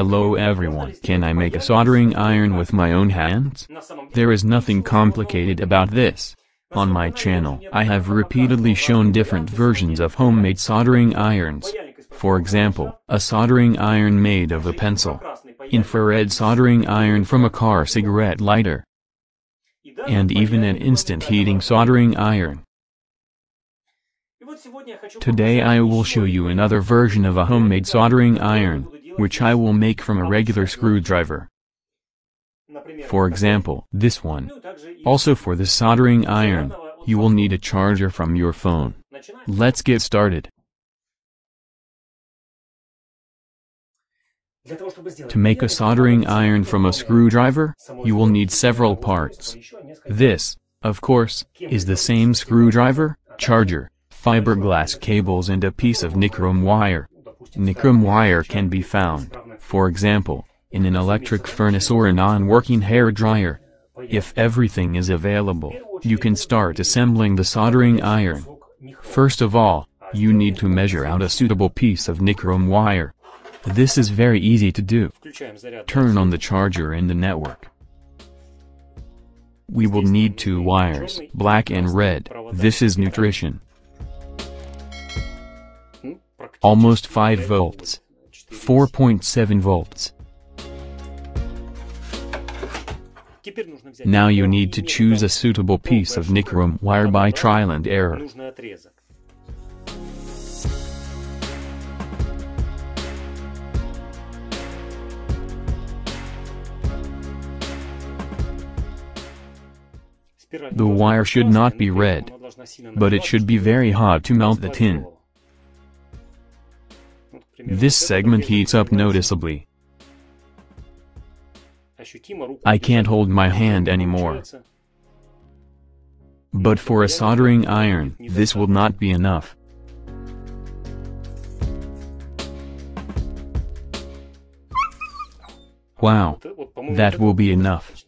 Hello everyone. Can I make a soldering iron with my own hands? There is nothing complicated about this. On my channel, I have repeatedly shown different versions of homemade soldering irons. For example, a soldering iron made of a pencil. Infrared soldering iron from a car cigarette lighter. And even an instant heating soldering iron. Today I will show you another version of a homemade soldering iron, which I will make from a regular screwdriver. For example, this one. Also for the soldering iron, you will need a charger from your phone. Let's get started. To make a soldering iron from a screwdriver, you will need several parts. This, of course, is the same screwdriver, charger, fiberglass cables and a piece of nichrome wire. Nichrome wire can be found, for example, in an electric furnace or a non-working hair dryer. If everything is available, you can start assembling the soldering iron. First of all, you need to measure out a suitable piece of nichrome wire. This is very easy to do. Turn on the charger in the network. We will need two wires, black and red, this is nutrition. Almost 5 volts. 4.7 volts. Now you need to choose a suitable piece of nichrome wire by trial and error. The wire should not be red, but it should be very hot to melt the tin. This segment heats up noticeably. I can't hold my hand anymore. But for a soldering iron, this will not be enough. Wow. That will be enough.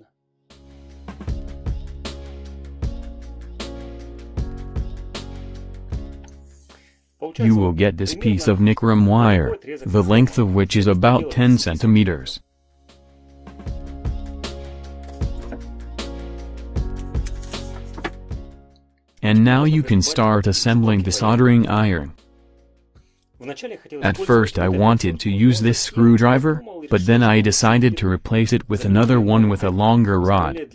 You will get this piece of nichrome wire, the length of which is about 10 centimeters. And now you can start assembling the soldering iron. At first I wanted to use this screwdriver, but then I decided to replace it with another one with a longer rod.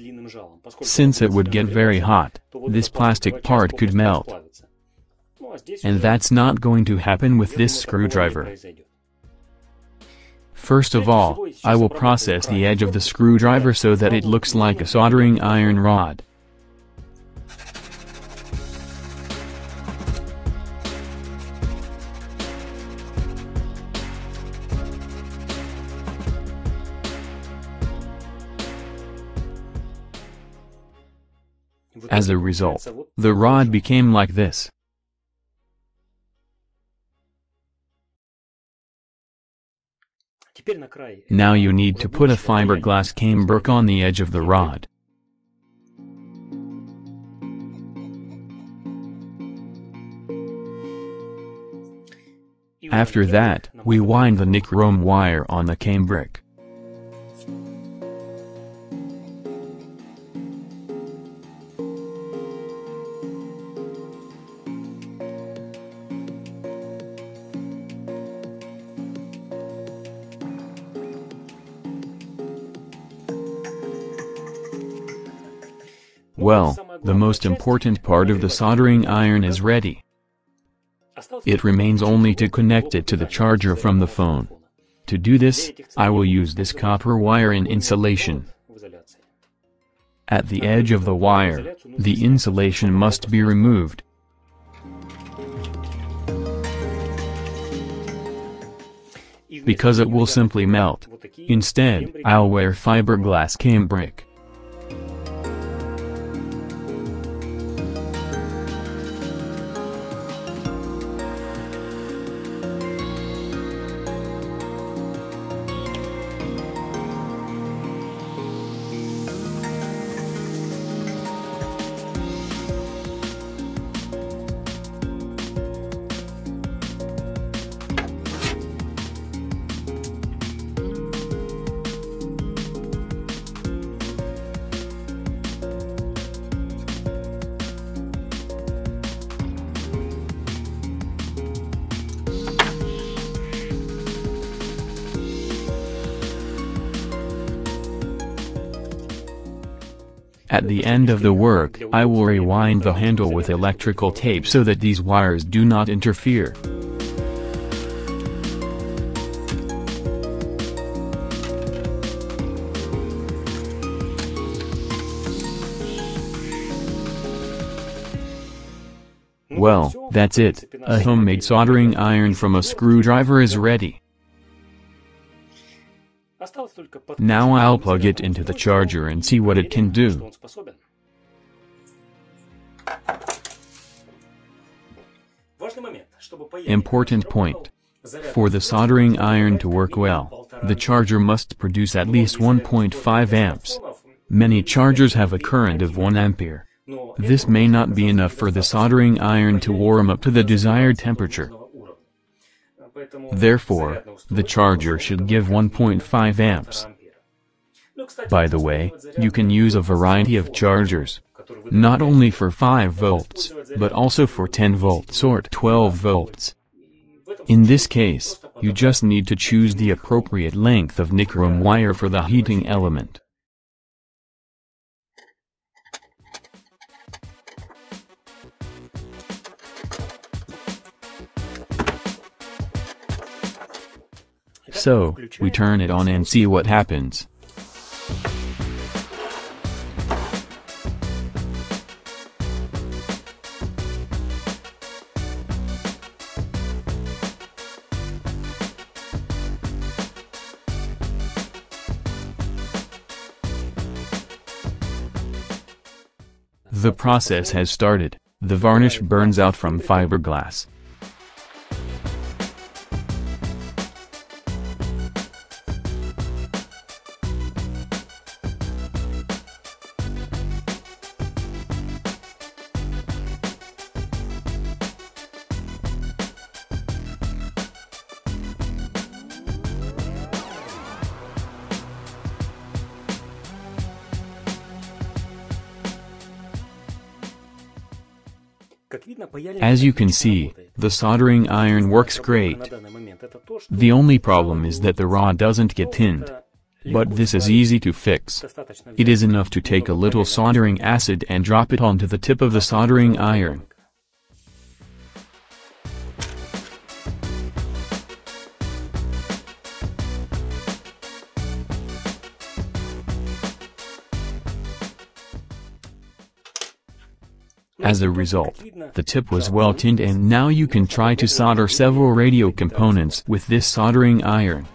Since it would get very hot, this plastic part could melt. And that's not going to happen with this screwdriver. First of all, I will process the edge of the screwdriver so that it looks like a soldering iron rod. As a result, the rod became like this. Now you need to put a fiberglass cambric on the edge of the rod. After that, we wind the nichrome wire on the cambric. Well, the most important part of the soldering iron is ready. It remains only to connect it to the charger from the phone. To do this, I will use this copper wire in insulation. At the edge of the wire, the insulation must be removed. Because it will simply melt. Instead, I'll wear fiberglass cambric. At the end of the work, I will rewind the handle with electrical tape so that these wires do not interfere. Well, that's it, a homemade soldering iron from a screwdriver is ready. Now I'll plug it into the charger and see what it can do. Important point. For the soldering iron to work well, the charger must produce at least 1.5 amps. Many chargers have a current of 1 ampere. This may not be enough for the soldering iron to warm up to the desired temperature. Therefore, the charger should give 1.5 amps. By the way, you can use a variety of chargers. Not only for 5 volts, but also for 10 volts or 12 volts. In this case, you just need to choose the appropriate length of nichrome wire for the heating element. So, we turn it on and see what happens. The process has started, the varnish burns out from fiberglass. As you can see, the soldering iron works great. The only problem is that the rod doesn't get tinned. But this is easy to fix. It is enough to take a little soldering acid and drop it onto the tip of the soldering iron. As a result, the tip was well tinned and now you can try to solder several radio components with this soldering iron.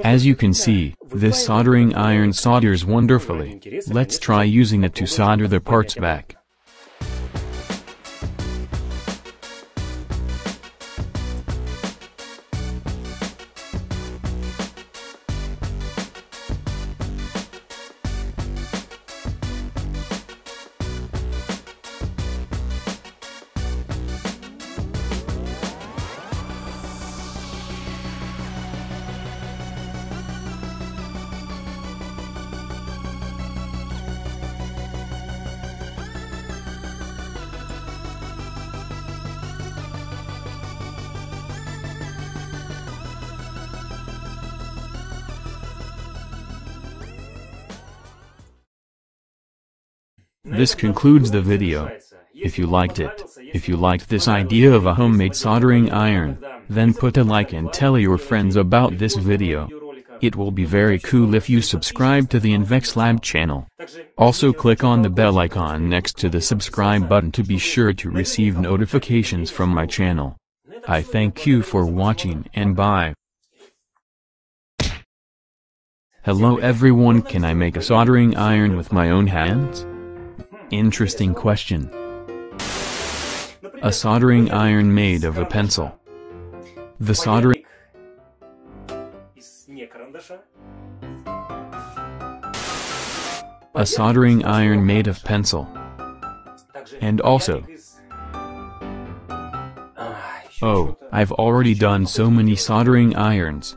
As you can see, this soldering iron solders wonderfully. Let's try using it to solder the parts back. This concludes the video. If you liked it, if you liked this idea of a homemade soldering iron, then put a like and tell your friends about this video. It will be very cool if you subscribe to the InvexLab channel. Also click on the bell icon next to the subscribe button to be sure to receive notifications from my channel. I thank you for watching and bye. Hello everyone can I make a soldering iron with my own hands? Interesting question. A soldering iron made of a pencil. The soldering a soldering iron made of pencil. And also, oh, I've already done so many soldering irons.